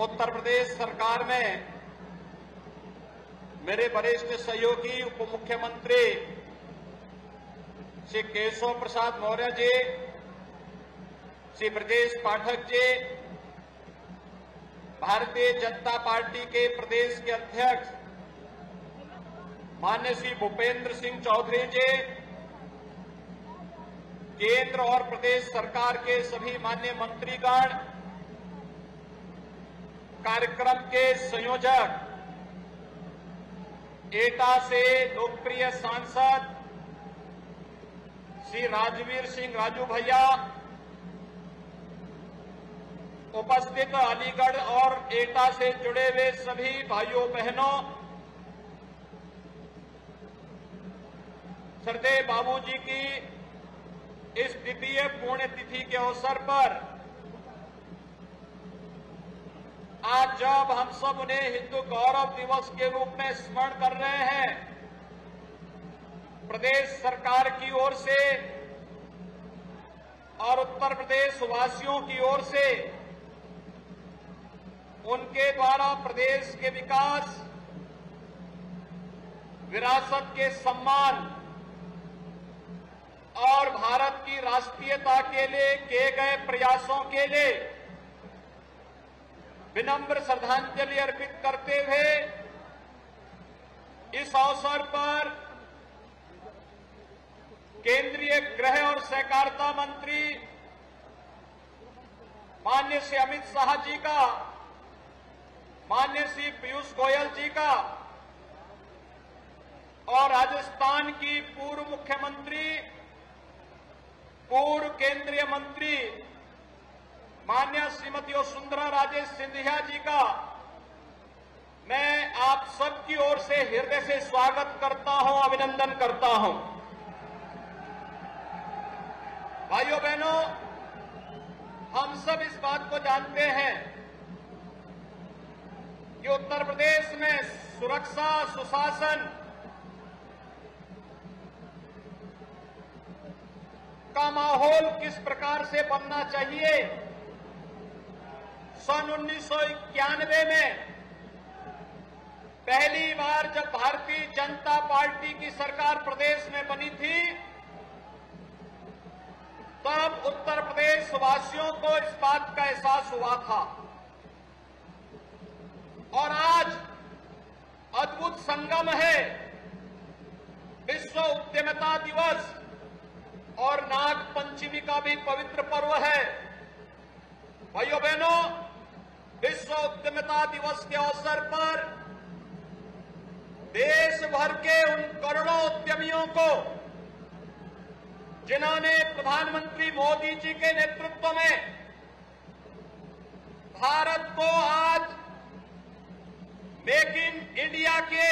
उत्तर प्रदेश सरकार में मेरे वरिष्ठ सहयोगी उप मुख्यमंत्री श्री केशव प्रसाद मौर्य जी, श्री ब्रजेश पाठक जी, भारतीय जनता पार्टी के प्रदेश के अध्यक्ष मान्य श्री भूपेंद्र सिंह चौधरी जी केंद्र और प्रदेश सरकार के सभी मान्य मंत्रीगण, कार्यक्रम के संयोजक, एटा से लोकप्रिय सांसद, श्री राजवीर सिंह राजू भैया, उपस्थित अलीगढ़ और एटा से जुड़े हुए सभी भाइयों बहनों श्रद्धेय बाबूजी की इस द्वितीय पुण्यतिथि के अवसर पर आज जब हम सब उन्हें हिंदू गौरव दिवस के रूप में स्मरण कर रहे हैं, प्रदेश सरकार की ओर से और उत्तर प्रदेश वासियों की ओर से उनके द्वारा प्रदेश के विकास, विरासत के सम्मान भारत की राष्ट्रीयता के लिए किए गए प्रयासों के लिए विनम्र श्रद्धांजलि अर्पित करते हुए इस अवसर पर केंद्रीय गृह और सहकारिता मंत्री मान्य श्री अमित शाह जी का मान्य श्री पीयूष गोयल जी का और राजस्थान की पूर्व मुख्यमंत्री पूर्व केंद्रीय मंत्री मान्य श्रीमती वसुंधरा राजे सिंधिया जी का मैं आप सबकी ओर से हृदय से स्वागत करता हूँ, अभिनंदन करता हूँ। भाइयों बहनों, हम सब इस बात को जानते हैं कि उत्तर प्रदेश में सुरक्षा, सुशासन का माहौल किस प्रकार से बनना चाहिए? सन उन्नीस सौ इक्यानवे में पहली बार जब भारतीय जनता पार्टी की सरकार प्रदेश में बनी थी, तब उत्तर प्रदेश वासियों को इस बात का एहसास हुआ था। और आज अद्भुत संगम है, विश्व उद्यमिता दिवस। और नाग पंचमी का भी पवित्र पर्व है। भाइयों बहनों, विश्व उद्यमिता दिवस के अवसर पर देश भर के उन करोड़ों उद्यमियों को, जिन्होंने प्रधानमंत्री मोदी जी के नेतृत्व में भारत को आज मेक इन इंडिया के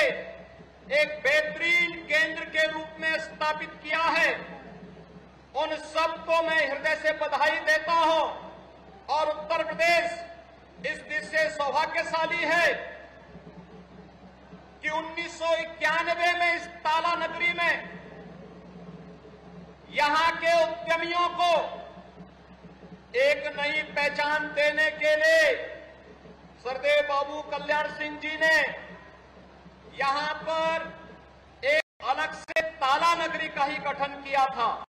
एक बेहतरीन केंद्र के रूप में स्थापित किया है। उन सबको मैं हृदय से बधाई देता हूँ। और उत्तर प्रदेश इस दिश से सौभाग्यशाली है कि उन्नीस सौ इक्यानबे में इस ताला नगरी में यहाँ के उद्यमियों को एक नई पहचान देने के लिए सरदेव बाबू कल्याण सिंह जी ने यहाँ पर एक अलग से ताला नगरी का ही गठन किया था।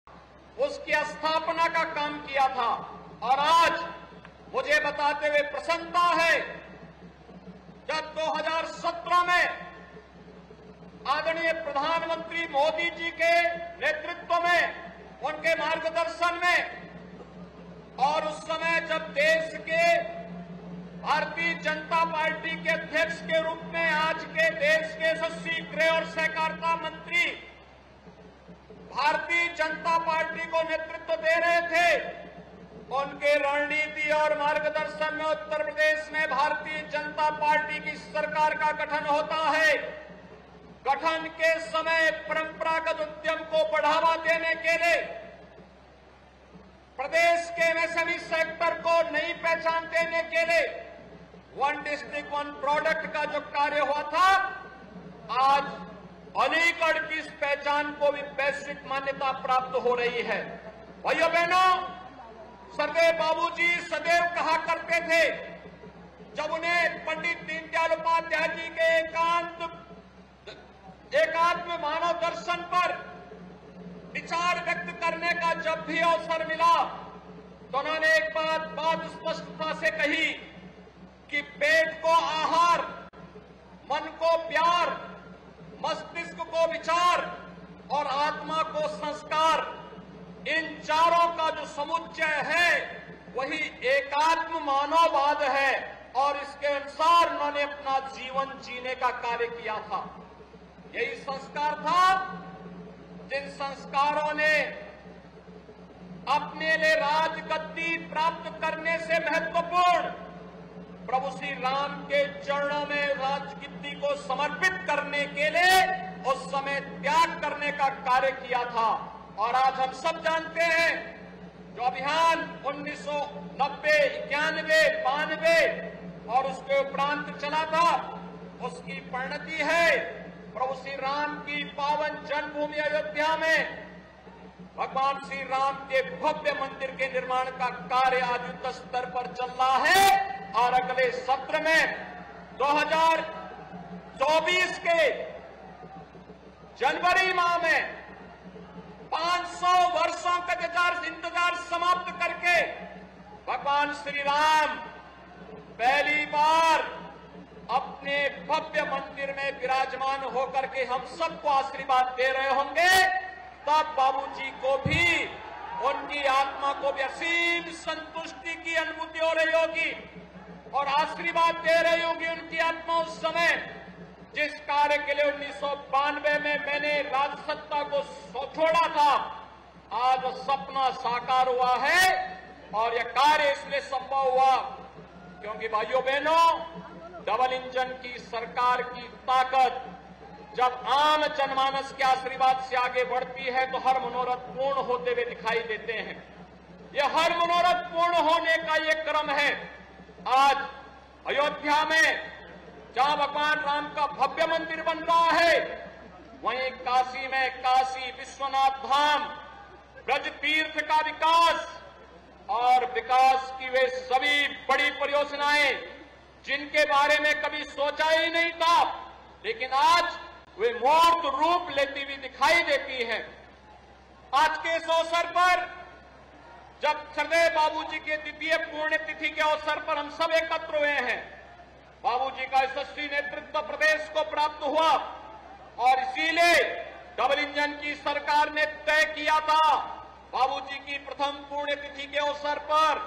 उसकी स्थापना का काम किया था। और आज मुझे बताते हुए प्रसन्नता है जब 2017 में आदरणीय प्रधानमंत्री मोदी जी के नेतृत्व में, उनके मार्गदर्शन में, और उस समय जब देश के भारतीय जनता पार्टी के अध्यक्ष के रूप में, आज के देश के यशस्वी गृह और सहकारिता मंत्री भारतीय जनता पार्टी को नेतृत्व दे रहे थे। उनके रणनीति और मार्गदर्शन में उत्तर प्रदेश में भारतीय जनता पार्टी की सरकार का गठन होता है। गठन के समय परंपरागत उद्यम को बढ़ावा देने के लिए प्रदेश के एमएसएमई सेक्टर को नई पहचान देने के लिए वन डिस्ट्रिक्ट वन प्रोडक्ट का जो कार्य हुआ था, आज अलीगढ़ की इस पहचान को भी वैश्विक मान्यता प्राप्त हो रही है। भाइयों बहनों सरदेव बाबूजी सदैव कहा करते थे, जब उन्हें पंडित दीनदयाल उपाध्याय जी के एकांत, एकात्म मानव दर्शन पर विचार व्यक्त करने का जब भी अवसर मिला तो उन्होंने एक बात बात स्पष्टता से कही कि पेट को आहार, मन को प्यार मस्तिष्क को विचार और आत्मा को संस्कार, इन चारों का जो समुच्चय है, वही एकात्म मानववाद है, और इसके अनुसार उन्होंने अपना जीवन जीने का कार्य किया था। यही संस्कार था, जिन संस्कारों ने अपने लिए राजगद्दी प्राप्त करने से महत्वपूर्ण प्रभु श्री राम के समर्पित करने के लिए उस समय त्याग करने का कार्य किया था। और आज हम सब जानते हैं, जो अभियान 1990 इक्यानवे, बानवे और उसके उपरांत चला था, उसकी परिणति है प्रभु श्री राम की पावन जन्मभूमि अयोध्या में। भगवान श्री राम के भव्य मंदिर के निर्माण का कार्य आज युद्ध स्तर पर चल रहा है। और अगले सत्र में 2024 के जनवरी माह में 500 वर्षों का इंतज़ार इंतज़ार समाप्त करके भगवान श्री राम पहली बार अपने भव्य मंदिर में विराजमान होकर के हम सबको आशीर्वाद दे रहे होंगे, तब बाबूजी को भी, उनकी आत्मा को भी असीम संतुष्टि की अनुभूति हो रही होगी और आशीर्वाद दे रही होगी उनकी आत्मा उस समय। जिस कार्य के लिए उन्नीस सौ बानवे में मैंने राजसत्ता को छोड़ा था, आज सपना साकार हुआ है और यह कार्य इसलिए संभव हुआ क्योंकि भाइयों बहनों, डबल इंजन की सरकार की ताकत जब आम जनमानस के आशीर्वाद से आगे बढ़ती है तो हर मनोरथ पूर्ण होते हुए दिखाई देते हैं। यह हर मनोरथ पूर्ण होने का ये क्रम है। आज अयोध्या में जहाँ भगवान राम का भव्य मंदिर बन रहा है, वहीं काशी में काशी विश्वनाथ धाम, ब्रज तीर्थ का विकास, और विकास की वे सभी बड़ी परियोजनाएँ, जिनके बारे में कभी सोचा ही नहीं था, लेकिन आज वे मूर्त रूप लेती हुई दिखाई देती हैं। आज के इस अवसर पर, जब सरदेव बाबूजी के द्वितीय पुण्यतिथि के अवसर पर हम सब एकत्र हुए हैं बाबूजी का यशस्वी नेतृत्व प्रदेश को प्राप्त हुआ और इसीलिए डबल इंजन की सरकार ने तय किया था बाबूजी की प्रथम पुण्यतिथि के अवसर पर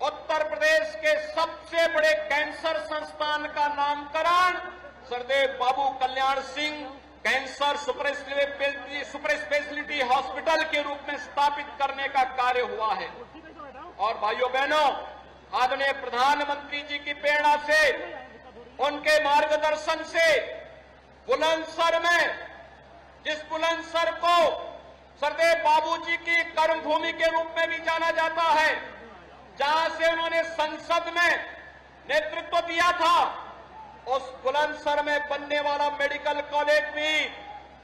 उत्तर प्रदेश के सबसे बड़े कैंसर संस्थान का नामकरण सरदेव Babu Kalyan Singh cancer super super speciality hospital के रूप में स्थापित करने का कार्य हुआ है। और भाइयों बहनों आदरणीय प्रधानमंत्री जी की प्रेरणा से उनके मार्गदर्शन से बुलंदसर में, जिस बुलंदसर को सरदेव बाबूजी की कर्मभूमि के रूप में भी जाना जाता है, जहाँ से उन्होंने संसद में नेतृत्व दिया था, उस बुलंदसर में बनने वाला मेडिकल कॉलेज भी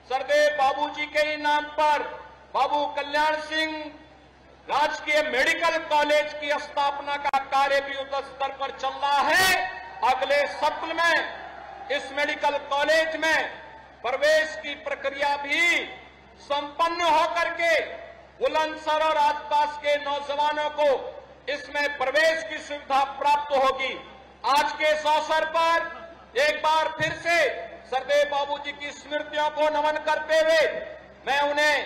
सरदेव बाबूजी के ही नाम पर। बाबू कल्याण सिंह, राजकीय मेडिकल कॉलेज की स्थापना का कार्य भी युद्ध स्तर पर चल रहा है। अगले सत्र में, इस मेडिकल कॉलेज में प्रवेश की प्रक्रिया भी संपन्न होकर के बुलंदसर और आसपास के नौजवानों को इसमें प्रवेश की सुविधा प्राप्त होगी। आज के इस अवसर पर एक बार फिर से सरदेव बाबू जी की स्मृतियों को नमन करते हुए मैं उन्हें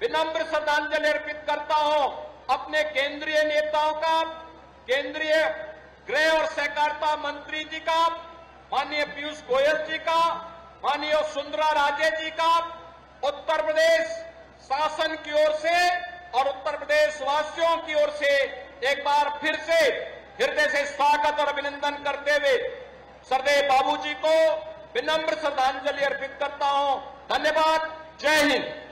विनम्र श्रद्धांजलि अर्पित करता हूँ। अपने केंद्रीय नेताओं का, केंद्रीय गृह और सहकारिता मंत्री जी का, माननीय पीयूष गोयल जी का, माननीय सुंदरा राजे जी का, उत्तर प्रदेश शासन की ओर से और उत्तर प्रदेश वासियों की ओर से एक बार फिर से हृदय से स्वागत और अभिनंदन करते हुए सरदेव बाबू जी को विनम्र श्रद्धांजलि अर्पित करता हूँ। धन्यवाद। जय हिंद।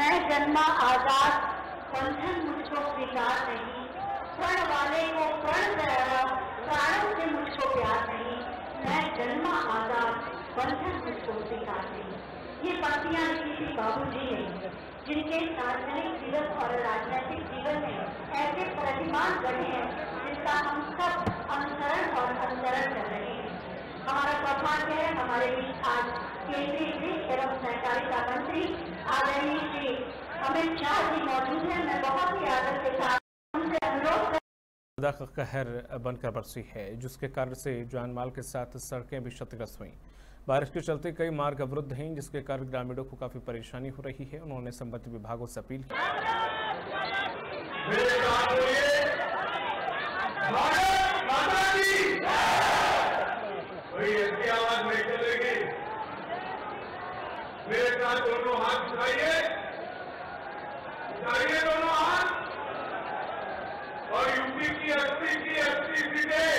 मैं जन्मा आज़ाद, बंधन मुझको स्वीकार नहीं। प्रण वाले को प्रण प्राण से मुझको प्यार नहीं। मैं जन्मा आज़ाद, बंधन मुझको स्वीकार नहीं। ये पंक्तियाँ थी बाबू जी ने जिनके सार्वजनिक जीवन और राजनीतिक जीवन में ऐसे प्रतिमान बने हैं जिसका हम सब अनुसरण और अनुसरण कर रहे हैं। हमारा सौभाग्य है, हमारे बीच आज केंद्रीय गृह एवं सहकारिता मंत्री आदरणीय श्री अमित शाह जी मौजूद हैं मैं बहुत ही आदर के साथ उनसे अनुरोध कर कहर बनकर बरसी है, जिसके कारण से जान माल के साथ सड़कें भी क्षतिग्रस्त हुई। बारिश के चलते कई मार्ग अवरुद्ध हैं, जिसके कारण ग्रामीणों को काफ़ी परेशानी हो रही है। उन्होंने संबंधित विभागों से अपील की मेरे साथ बोलिए भारत माता की वही ऐसी आवाज़ नहीं चलेगी मेरे साथ दोनों हाथ उठाइए उठाइए दोनों हाथ। और यूपी की अस्सी की अस्सी सीटें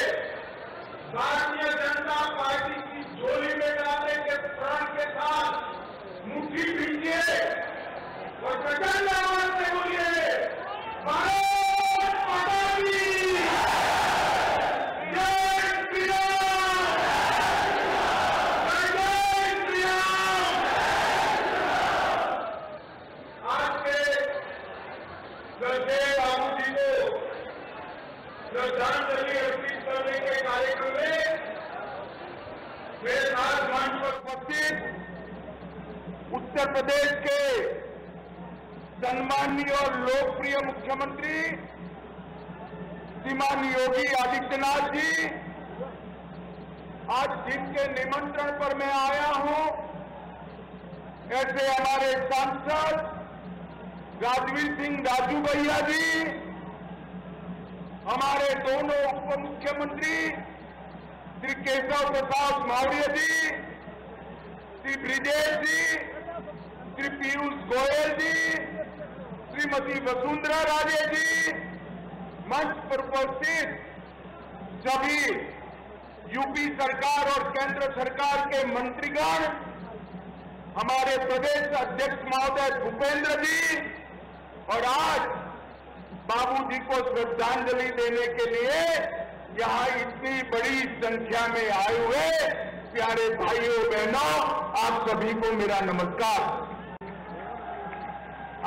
भारतीय जनता पार्टी की झोली में डालने के प्रण के साथ मुट्ठी भीजिए और प्रचंड आवाज़ से बोलिए भारत माता की जय श्री राम जय जय श्री राम आज के श्रद्धेय बाबू जी को श्रद्धांजलि अर्पित करने के कार्यक्रम में मेरे साथ मंच पर उपस्थित उत्तर प्रदेश के सम्माननीय और लोकप्रिय मुख्यमंत्री श्रीमान योगी आदित्यनाथ जी, आज जिनके निमंत्रण पर मैं आया हूँ। ऐसे हमारे सांसद राजवीर सिंह राजू भैया जी, हमारे दोनों उप मुख्यमंत्री श्री केशव प्रसाद मौर्य जी, श्री ब्रिजेश जी श्री पीयूष गोयल जी, श्रीमती वसुंधरा राजे जी, मंच पर उपस्थित सभी यूपी सरकार और केंद्र सरकार के मंत्रीगण, हमारे प्रदेश अध्यक्ष महोदय भूपेंद्र जी और आज बाबू जी को श्रद्धांजलि देने के लिए यहाँ इतनी बड़ी संख्या में आए हुए प्यारे भाइयों, बहनों, आप सभी को मेरा नमस्कार।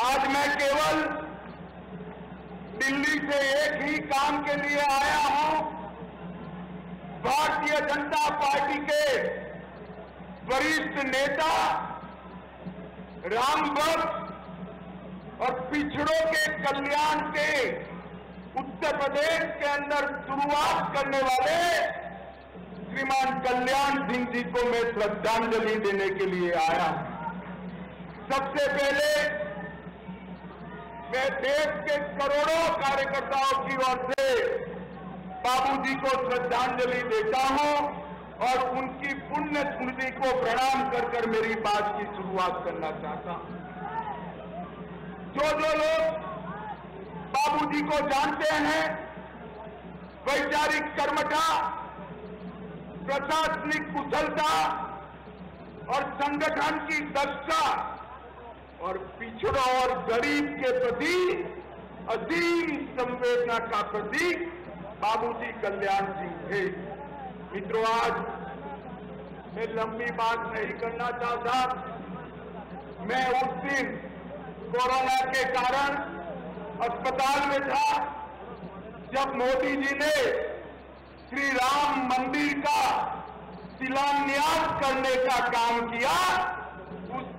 आज मैं केवल दिल्ली से एक ही काम के लिए आया हूँ। भारतीय जनता पार्टी के वरिष्ठ नेता राम भक्त और पिछड़ों के कल्याण के उत्तर प्रदेश के अंदर शुरुआत करने वाले श्रीमान कल्याण सिंह जी को मैं श्रद्धांजलि देने के लिए आया सबसे पहले मैं देश के करोड़ों कार्यकर्ताओं की ओर से बाबूजी को श्रद्धांजलि देता हूँ और उनकी पुण्य स्मृति को प्रणाम कर कर मेरी बात की शुरुआत करना चाहता हूँ। जो जो लोग बाबूजी को जानते हैं, वैचारिक कर्मठा, प्रशासनिक कुशलता और संगठन की दक्षता और पिछड़ा और गरीब के प्रति असीम संवेदना का प्रतीक, बाबूजी कल्याण जी थे। मित्रों, आज मैं लंबी बात नहीं करना चाहता। मैं उस दिन कोरोना के कारण अस्पताल में था, जब मोदी जी ने श्री राम मंदिर का शिलान्यास करने का काम किया।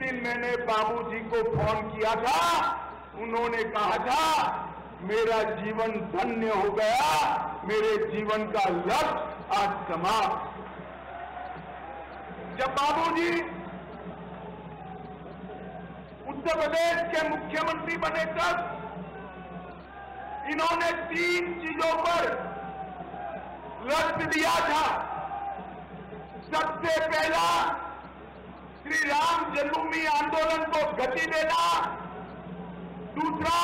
दिन मैंने बाबूजी को फ़ोन किया था, उन्होंने कहा था, मेरा जीवन धन्य हो गया, मेरे जीवन का लक्ष्य आज समाप्त। जब बाबूजी उत्तर प्रदेश के मुख्यमंत्री बने तब, इन्होंने तीन चीज़ों पर लक्ष्य दिया था। सबसे पहला श्री राम जन्मभूमि आंदोलन को गति देना, दूसरा,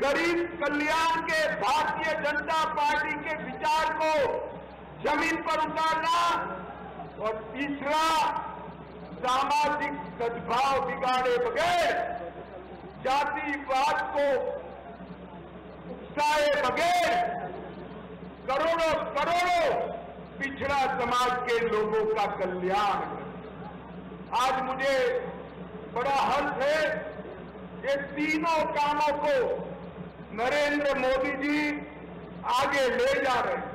गरीब कल्याण के भारतीय जनता पार्टी के विचार को ज़मीन पर उतारना और तीसरा, सामाजिक सद्भाव बिगाड़े बगैर जातिवाद को उकसाए बगैर करोड़ों करोड़ों पिछड़ा समाज के लोगों का कल्याण। आज मुझे बड़ा हर्ष है ये तीनों कामों को नरेंद्र मोदी जी आगे ले जा रहे हैं।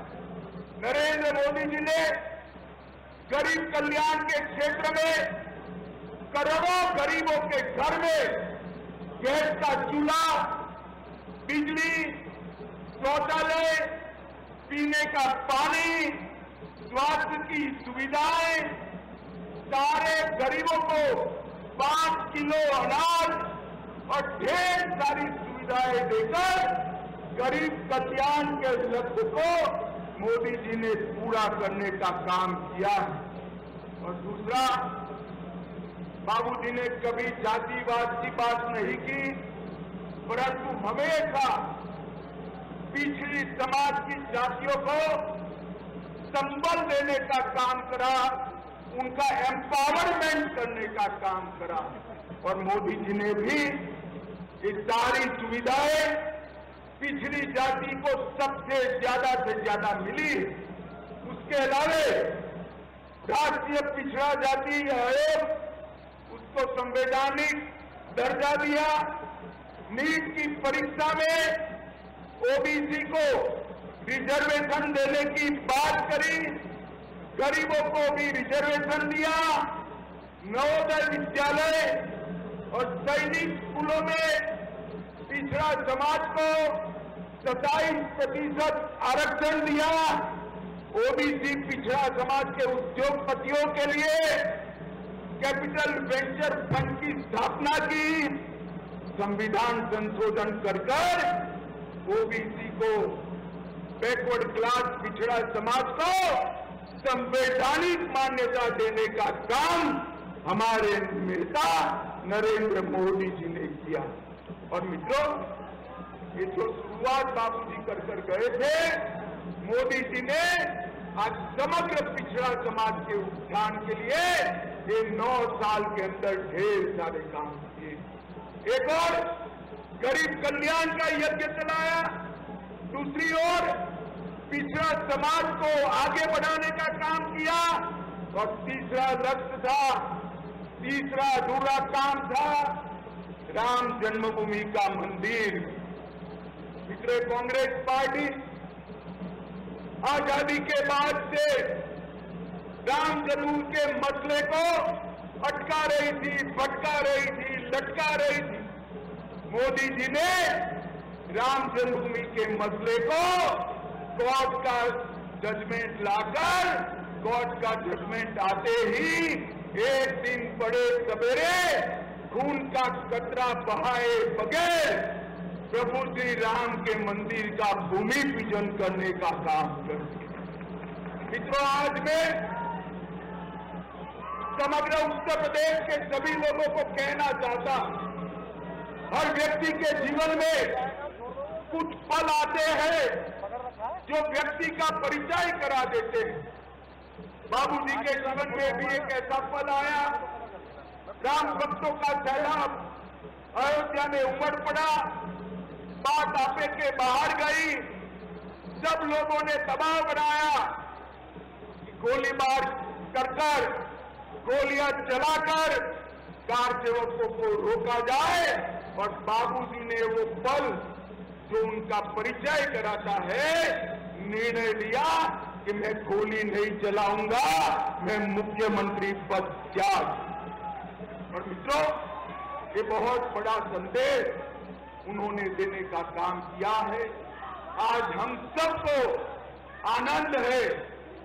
नरेंद्र मोदी जी ने गरीब कल्याण के क्षेत्र में, करोड़ों गरीबों के घर में गैस का चूल्हा, बिजली, शौचालय, पीने का पानी, स्वास्थ्य की सुविधाएँ सारे गरीबों को पाँच किलो अनाज और ढेर सारी सुविधाएँ देकर गरीब कल्याण के लक्ष्य को मोदी जी ने पूरा करने का काम किया है। और दूसरा बाबू जी ने कभी जातिवाद की बात नहीं की, परंतु हमेशा पिछड़ी समाज की जातियों को संबल देने का काम करा। उनका एम्पावरमेंट करने का काम करा। और मोदी जी ने भी ये सारी सुविधाएँ पिछड़ी जाति को सबसे ज़्यादा से ज़्यादा मिली। उसके अलावे राष्ट्रीय पिछड़ा जाति आयोग उसको संवैधानिक दर्जा दिया। नीट की परीक्षा में ओबीसी को रिजर्वेशन देने की बात करी। गरीबों को भी रिजर्वेशन दिया, नवोदय विद्यालय और सैनिक स्कूलों में पिछड़ा समाज को सताईस प्रतिशत आरक्षण दिया। ओबीसी पिछड़ा समाज के उद्योगपतियों के लिए कैपिटल वेंचर फंड की स्थापना की। संविधान संशोधन कर कर ओबीसी को बैकवर्ड क्लास पिछड़ा समाज को संवैधानिक मान्यता देने का काम हमारे नेता नरेंद्र मोदी जी ने किया। और मित्रों, ये जो शुरुआत बाबूजी कर कर गए थे, मोदी जी ने आज समग्र पिछड़ा समाज के उत्थान के लिए ये नौ साल के अंदर ढेर सारे काम किए। एक और गरीब कल्याण का यज्ञ चलाया, दूसरी ओर पिछड़ा समाज को आगे बढ़ाने का काम किया और तीसरा लक्ष्य था, तीसरा अधूरा काम था, राम जन्मभूमि का मंदिर। पिछले कांग्रेस पार्टी आज़ादी के बाद से राम जन्म के मसले को अटका रही थी, भटका रही थी, लटका रही थी। मोदी जी ने राम जन्मभूमि के मसले को कोर्ट का जजमेंट लाकर कोर्ट का जजमेंट आते ही एक दिन बड़े सवेरे खून का कतरा बहाए बगैर प्रभु श्री राम के मंदिर का भूमि पूजन करने का काम कर मित्रों, आज मैं समग्र उत्तर प्रदेश के सभी लोगों को कहना चाहता हर व्यक्ति के जीवन में कुछ पल आते हैं जो व्यक्ति का परिचय करा देते हैं। बाबूजी के जीवन में भी एक ऐसा पल आया। राम भक्तों का सैलाब अयोध्या में उमड़ पड़ा। बात आपे के बाहर गई। सब लोगों ने दबाव बनाया। गोलीबार कर कर, गोलियाँ चलाकर कार सेवकों को रोका जाए और बाबूजी ने वो पल जो उनका परिचय कराता है निर्णय लिया कि मैं गोली नहीं चलाऊँगा मैं मुख्यमंत्री पद त्याग और मित्रों, ये बहुत बड़ा संदेश उन्होंने देने का काम किया है। आज हम सबको आनंद है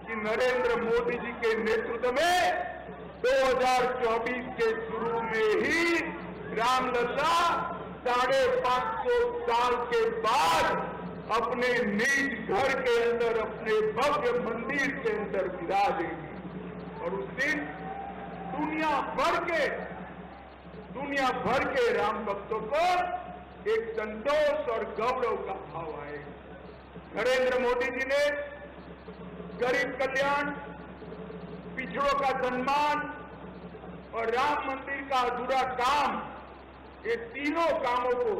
कि नरेंद्र मोदी जी के नेतृत्व में 2024 के शुरू में ही रामलला साढ़े पाँच सौ साल के बाद अपने निज घर के अंदर, अपने भव्य मंदिर के अंदर विराजेंगे और उस दिन दुनिया भर के, दुनिया भर के राम भक्तों को एक संतोष और गौरव का भाव आएगा। नरेंद्र मोदी जी ने गरीब कल्याण, पिछड़ों का सम्मान और राम मंदिर का अधूरा काम, ये तीनों कामों को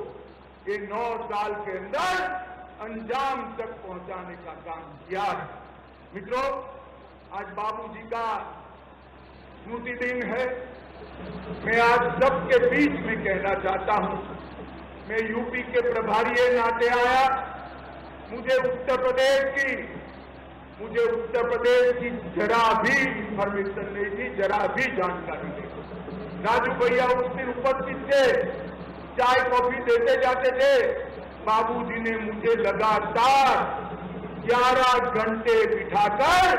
ये नौ साल के अंदर अंजाम तक पहुँचाने का काम किया है। मित्रों, आज बाबूजी का स्मृति दिन है। मैं आज सबके बीच में कहना चाहता हूँ। मैं यूपी के प्रभारी नाते आया। मुझे उत्तर प्रदेश की, मुझे उत्तर प्रदेश की जरा भी इंफॉर्मेशन नहीं थी, जरा भी जानकारी नहीं राजू भैया उस दिन उपस्थित थे। चाय कॉफ़ी देते जाते थे। बाबूजी ने मुझे लगातार 11 घंटे बिठाकर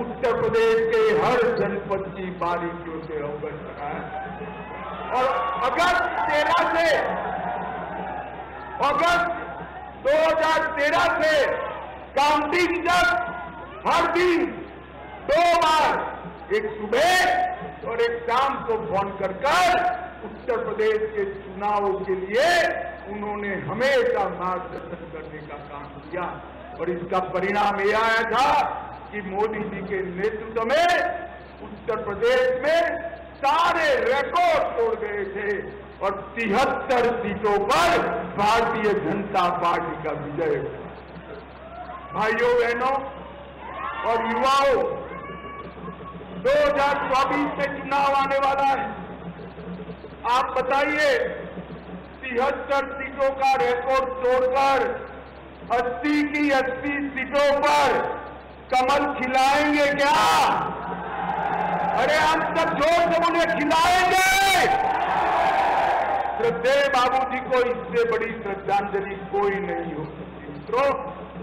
उत्तर प्रदेश के हर जनपद की बारीकियों से अवगत कराया। और अगस्त तेरह से, अगस्त 2013 से काउंटिंग तक हर दिन दो बार, एक सुबह और एक शाम को फ़ोन कर कर उत्तर प्रदेश के चुनाव के लिए उन्होंने हमेशा मार्गदर्शन करने का काम किया। और इसका परिणाम यह आया था कि मोदी जी के नेतृत्व में उत्तर प्रदेश में सारे रिकॉर्ड तोड़ गए थे और तिहत्तर सीटों पर भारतीय जनता पार्टी का विजय भाइयों, बहनों और युवाओं 2024 में चुनाव आने वाला है। आप बताइए, तिहत्तर सीटों का रिकॉर्ड तोड़कर 80 की 80 सीटों पर कमल खिलाएँगे क्या? अरे हम सब ज़ोर से उन्हें खिलाएँगे! श्रद्धेय बाबू जी को इससे बड़ी श्रद्धांजलि कोई नहीं हो सकती। मित्रों,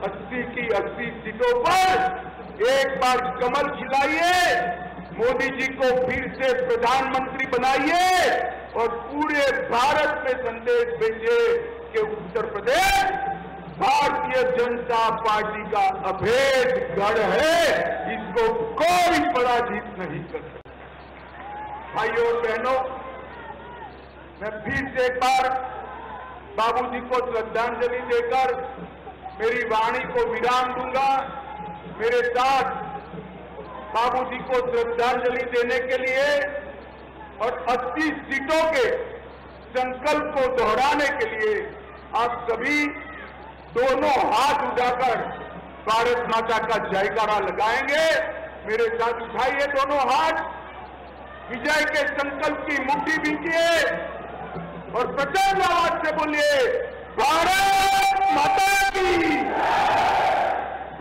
अस्सी की अस्सी सीटों पर एक बार कमल खिलाइए, मोदी जी को फिर से प्रधानमंत्री बनाइए। और पूरे भारत में संदेश भेजे कि उत्तर प्रदेश भारतीय जनता पार्टी का अभेद गढ़ है, इसको कोई पराजित नहीं कर सकता। भाइयों और बहनों, मैं फिर से एक बार बाबूजी को श्रद्धांजलि देकर मेरी वाणी को विराम दूँगा। मेरे साथ बाबूजी को श्रद्धांजलि देने के लिए और 80 सीटों के संकल्प को दोहराने के लिए आप सभी दोनों हाथ उठाकर भारत माता का जयकारा लगाएँगे। मेरे साथ उठाइए दोनों हाथ विजय के संकल्प की मुट्ठी बीजिए और प्रचंड आवाज़ से बोलिए, भारत माता की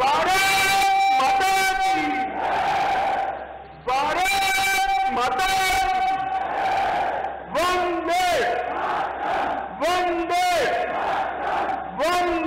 भारत माता की भारत माता Vande! Vande!